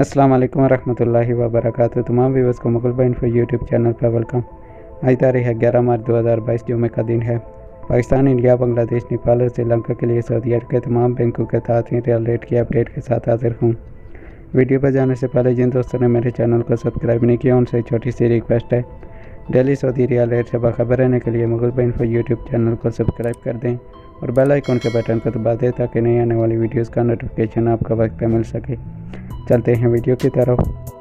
अस्सलाम वालेकुम रहमतुल्लाहि व बरकातुहू तमाम व्यूवर्स को मुगल बाइन फॉर यूट्यूब चैनल पर वेलकम आज तारीख है ग्यारह मार्च 2022 जुमे का दिन है। पाकिस्तान, इंडिया, बांग्लादेश, नेपाल और श्रीलंका के लिए सऊदी अरब के तमाम बैंकों के तहत रियल रेट की अपडेट के साथ हाजिर हूँ। वीडियो पर जाने से पहले जिन दोस्तों ने मेरे चैनल को सब्सक्राइब नहीं किया, उनसे छोटी सी रिक्वेस्ट है। डेली सऊदी रियल रेट से बाखबर रहने के लिए मुगल बाइन फॉर यूट्यूब चैनल को सब्सक्राइब कर दें और बेल आइकन के बटन को दबा दें ताकि नई आने वाली वीडियोस का नोटिफिकेशन आपका वक्त पर मिल सके। चलते हैं वीडियो की तरफ़।